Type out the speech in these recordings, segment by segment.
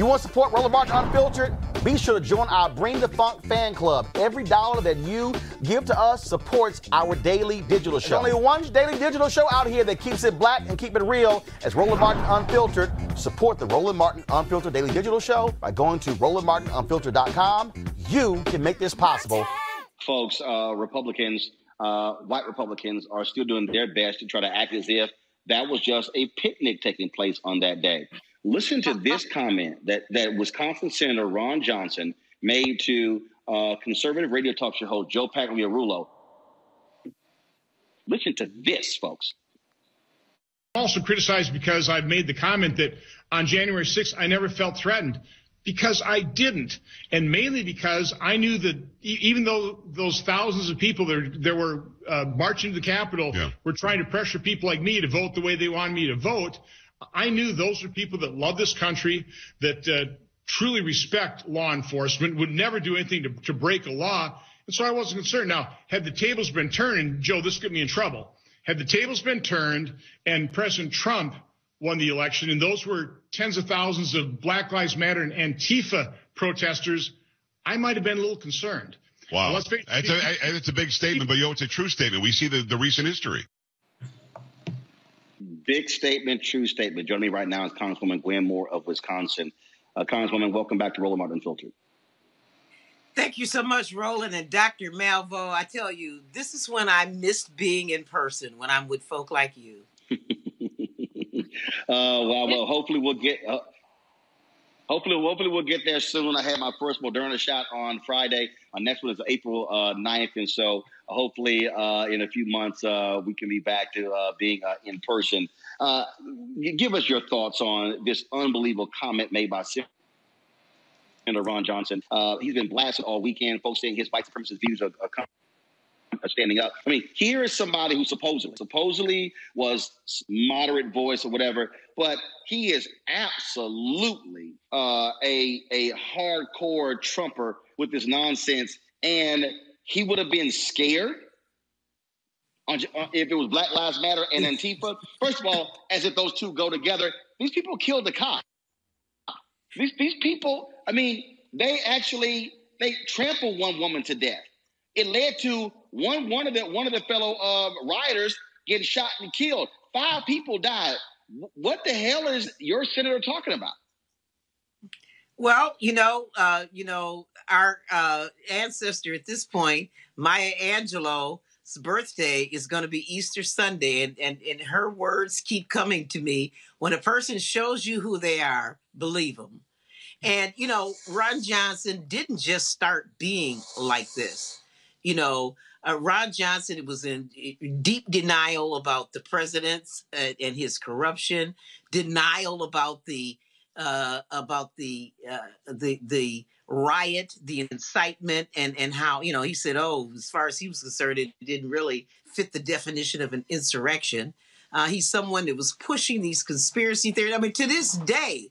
You want to support Roland Martin Unfiltered? Be sure to join our Bring the Funk fan club. Every dollar that you give to us supports our daily digital show. There's only one daily digital show out here that keeps it black and keep it real as Roland Martin Unfiltered. Support the Roland Martin Unfiltered Daily Digital Show by going to RolandMartinUnfiltered.com. You can make this possible. Folks, uh, Republicans, uh, white Republicans, are still doing their best to try to act as if that was just a picnic taking place on that day. Listen to this comment that, that Wisconsin Senator Ron Johnson made to uh, conservative radio talk show host Joe Pagliarulo. Listen to this, folks. Also criticized because I've made the comment that on January 6th, I never felt threatened because I didn't, and mainly because I knew that even though those thousands of people that, that were uh, marching to the Capitol yeah. were trying to pressure people like me to vote the way they wanted me to vote, I knew those are people that love this country, that uh, truly respect law enforcement, would never do anything to, to break a law. And so I wasn't concerned. Now, had the tables been turned, Joe, this got me in trouble. Had the tables been turned and President Trump won the election, and those were tens of thousands of Black Lives Matter and Antifa protesters, I might have been a little concerned. Wow. Well, that's, a, that's a big statement, but yo, it's a true statement. We see the, the recent history. Big statement, true statement. Joining me right now is Congresswoman Gwen Moore of Wisconsin. Uh, Congresswoman, welcome back to Roland Martin Unfiltered. Thank you so much, Roland and Dr. Malveaux. I tell you, this is when I missed being in person when I'm with folk like you. uh, well, well, hopefully we'll get. Uh, hopefully, hopefully we'll get there soon. I had my first Moderna shot on Friday. Our next one is April uh, 9th, and so hopefully uh, in a few months uh, we can be back to uh, being uh, in person. Uh, give us your thoughts on this unbelievable comment made by Senator Ron Johnson. Uh, he's been blasted all weekend. Folks saying his white supremacist views are, are standing up. I mean, here is somebody who supposedly supposedly was moderate voice or whatever, but he is absolutely a a hardcore trumper with this nonsense, and he would have been scared if it was Black Lives Matter and Antifa. First of all, as if those two go together, these people killed the cop. These these people, I mean, they actually they trampled one woman to death. It led to one one of the one of the fellow uh, rioters getting shot and killed. Five people died. What the hell is your senator talking about? Well, you know, uh, you know, our uh, ancestor at this point, Maya Angelou's birthday is going to be Easter Sunday, and, and and her words keep coming to me. When a person shows you who they are, believe them. And you know, Ron Johnson didn't just start being like this. You know, uh, Ron Johnson was in deep denial about the president's uh, and his corruption, denial about the uh, about the uh, the the riot, the incitement, and and how you know he said, oh, as far as he was concerned, it didn't really fit the definition of an insurrection. Uh, he's someone that was pushing these conspiracy theories. I mean, to this day,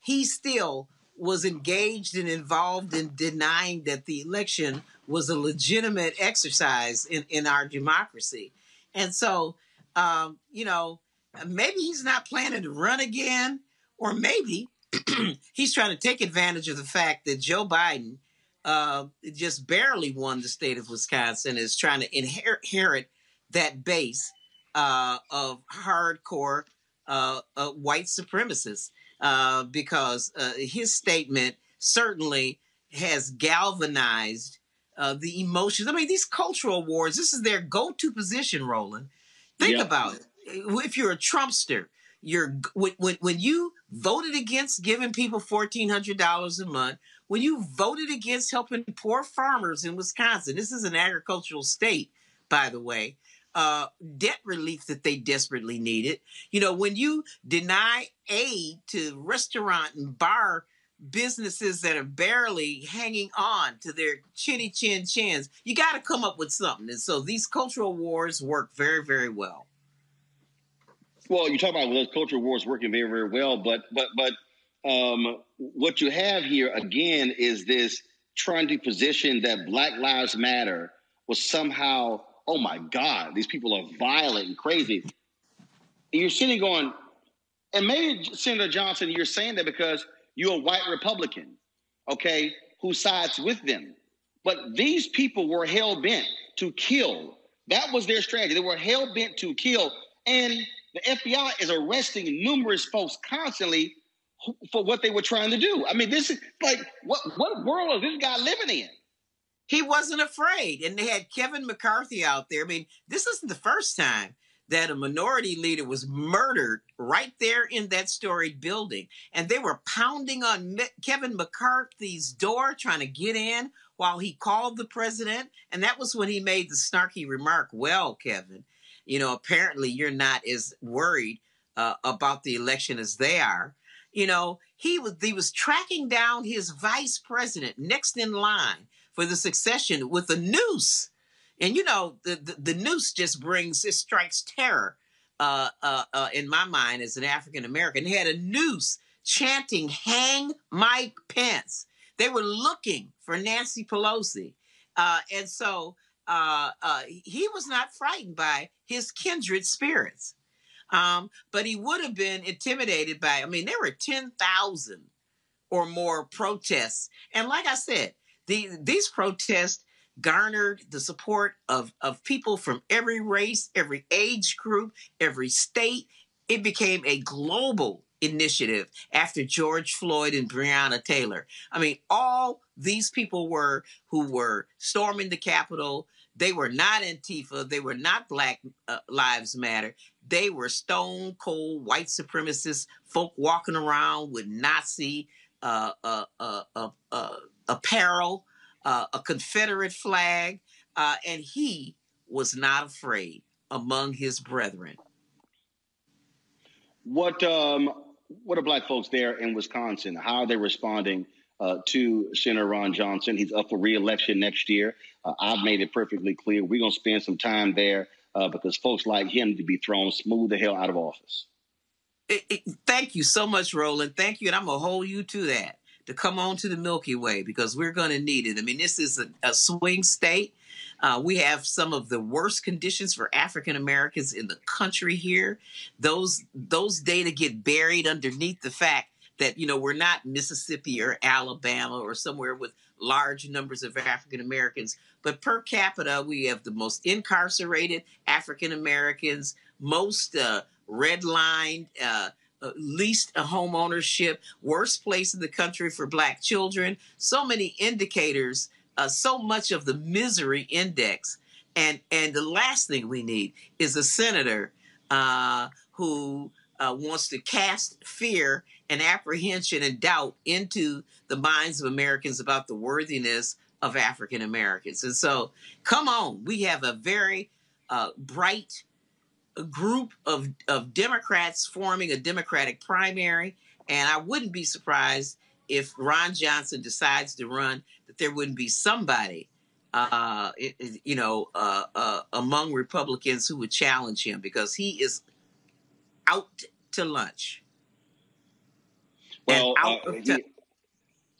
he still was engaged and involved in denying that the election was a legitimate exercise in, in our democracy. And so, um, you know, maybe he's not planning to run again, or maybe he's trying to take advantage of the fact that Joe Biden uh, just barely won the state of Wisconsin, is trying to inherit that base uh, of hardcore uh, uh white supremacists. Uh, because uh, his statement certainly has galvanized uh, the emotions. I mean, these cultural wars, this is their go to position, Roland. Think about it. If you're a Trumpster, you're when, when, when you voted against giving people $1,400 a month, when you voted against helping poor farmers in Wisconsin, this is an agricultural state, by the way, uh, debt relief that they desperately needed. You know, when you deny aid to restaurant and bar businesses that are barely hanging on to their chinny chin chins, you got to come up with something. And so these cultural wars work very, very well. Well, you talk about those cultural wars working very, very well, but but but um, what you have here again is this trying to position that Black Lives Matter was somehow oh my God, these people are violent and crazy. And you're sitting going, and maybe Senator Johnson, you're saying that because you're a white Republican, okay, who sides with them. But these people were hell bent to kill. That was their strategy. They were hell bent to kill. And the FBI is arresting numerous folks constantly for what they were trying to do. I mean, this is like what what world is this guy living in? He wasn't afraid, and they had Kevin McCarthy out there. I mean, this isn't the first time that a minority leader was murdered right there in that storied building, and they were pounding on Kevin McCarthy's door trying to get in while he called the president, and that was when he made the snarky remark, "Well, Kevin, you know, apparently you're not as worried uh, about the election as they are." You know, he was he was tracking down his vice president next in line for the succession with a noose. And you know, the, the, the noose just brings it strikes terror uh, uh, uh, in my mind as an African American. They had a noose chanting, "Hang Mike Pence." They were looking for Nancy Pelosi, uh, and so uh, uh, he was not frightened by his kindred spirits. Um, but he would have been intimidated by, I mean, there were 10,000 or more protests. And like I said, the, these protests garnered the support of, of people from every race, every age group, every state. It became a global initiative after George Floyd and Breonna Taylor. I mean, all these people were who were storming the Capitol. They were not Antifa. They were not Black uh, Lives Matter. They were stone cold white supremacists, folk walking around with Nazi uh, uh, uh, uh, uh apparel, a Confederate flag, and he was not afraid among his brethren. What um, what are black folks there in Wisconsin? How are they responding uh, to Senator Ron Johnson? He's up for reelection next year. Uh, I've made it perfectly clear we're going to spend some time there uh, because folks like him to be thrown smooth the hell out of office. It, it, thank you so much, Roland. Thank you, and I'm gonna hold you to that to come on to the Milky Way because we're going to need it. I mean, this is a, a swing state. Uh, we have some of the worst conditions for African Americans in the country here. Those those data get buried underneath the fact that you know we're not Mississippi or Alabama or somewhere with large numbers of African Americans, but per capita we have the most incarcerated African Americans, most uh, redlined. Uh, least a home ownership, worst place in the country for black children. So many indicators, uh, so much of the misery index. And, and the last thing we need is a senator uh, who uh, wants to cast fear and apprehension and doubt into the minds of Americans about the worthiness of African Americans. And so, come on, we have a very uh, bright group of, of Democrats forming a Democratic primary. And I wouldn't be surprised if Ron Johnson decides to run, that there wouldn't be somebody, uh, you know, uh, uh, among Republicans who would challenge him because he is out to lunch. Well, uh, he,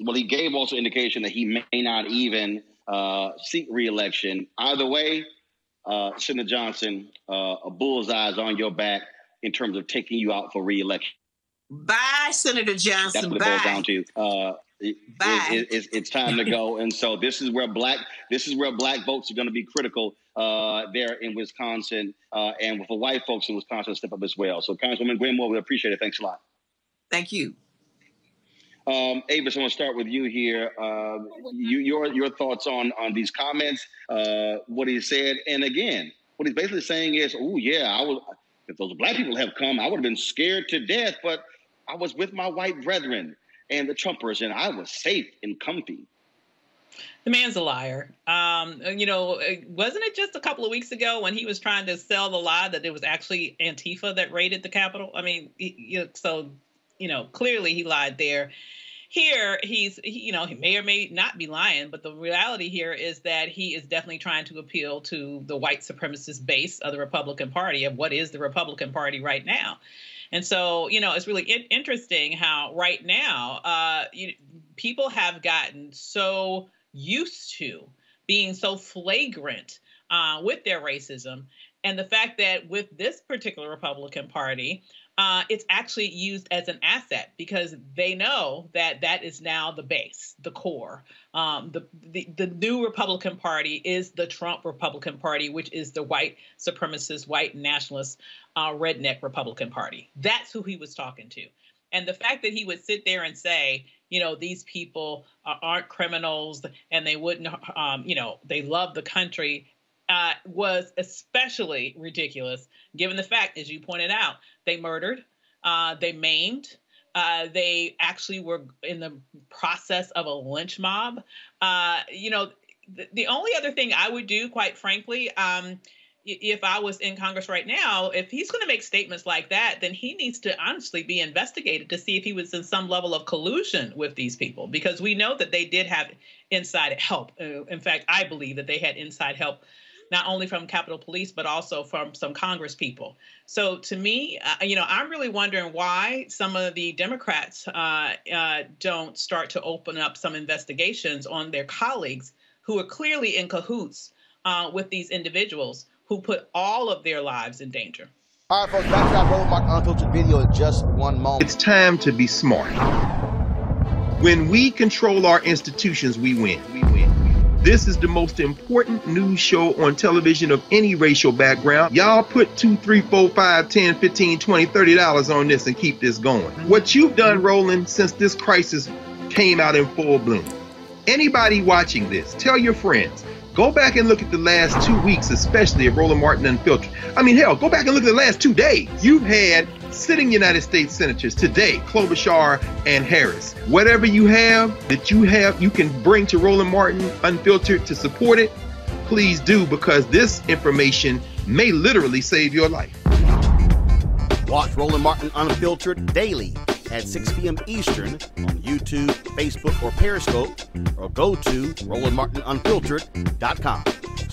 well, he gave also indication that he may not even uh, seek reelection. Either way, uh, Senator Johnson, uh, a bullseye is on your back in terms of taking you out for reelection. Bye, Senator Johnson. That's what Bye. it boils down to. Uh, Bye. It, it, it's time to go, and so this is where black this is where black votes are going to be critical uh, there in Wisconsin, uh, and with the white folks in Wisconsin step up as well. So, Congresswoman Gwen Moore, we appreciate it. Thanks a lot. Thank you. Um, Avis, I want to start with you here. Uh, you, your your thoughts on on these comments, uh, what he said, and again, what he's basically saying is, "Oh yeah, I was. If those black people have come, I would have been scared to death, but I was with my white brethren and the Trumpers, and I was safe and comfy." The man's a liar. Um, you know, wasn't it just a couple of weeks ago when he was trying to sell the lie that it was actually Antifa that raided the Capitol? I mean, he, so you know, clearly he lied there. Here, he's, he, you know, he may or may not be lying, but the reality here is that he is definitely trying to appeal to the white supremacist base of the Republican Party, of what is the Republican Party right now. And so, you know, it's really in- interesting how right now uh, you, people have gotten so used to being so flagrant uh, with their racism. And the fact that with this particular Republican Party, uh, it's actually used as an asset because they know that that is now the base, the core. Um, the, the the new Republican Party is the Trump Republican Party, which is the white supremacist, white nationalist, uh, redneck Republican Party. That's who he was talking to. And the fact that he would sit there and say, you know, these people aren't criminals and they wouldn't, um, you know, they love the country uh, was especially ridiculous, given the fact, as you pointed out, they murdered, uh, they maimed, uh, they actually were in the process of a lynch mob. Uh, you know, the, only other thing I would do, quite frankly, um, if I was in Congress right now, if he's going to make statements like that, then he needs to honestly be investigated to see if he was in some level of collusion with these people, because we know that they did have inside help. Uh, in fact, I believe that they had inside help not only from Capitol Police, but also from some Congress people. So to me, uh, you know, I'm really wondering why some of the Democrats uh, uh, don't start to open up some investigations on their colleagues who are clearly in cahoots uh, with these individuals who put all of their lives in danger. All right, folks, back to our Roland Martin Unfiltered video in just one moment. It's time to be smart. When we control our institutions, we win. This is the most important news show on television of any racial background. Y'all put two, three, four, five, 10, 15, 20, 30 dollars on this and keep this going. What you've done, Roland, since this crisis came out in full bloom. Anybody watching this, tell your friends. Go back and look at the last two weeks, especially of Roland Martin Unfiltered. I mean, hell, go back and look at the last two days. You've had sitting United States senators today, Klobuchar and Harris. Whatever you have that you have, you can bring to Roland Martin Unfiltered to support it. Please do because this information may literally save your life. Watch Roland Martin Unfiltered daily at 6 p.m. Eastern on YouTube, Facebook, or Periscope, or go to RolandMartinUnfiltered.com.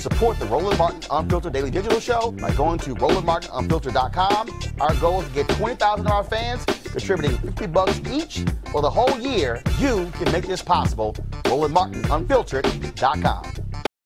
Support the Roland Martin Unfiltered Daily Digital Show by going to RolandMartinUnfiltered.com. Our goal is to get 20,000 of our fans contributing 50 bucks each for the whole year. You can make this possible. RolandMartinUnfiltered.com.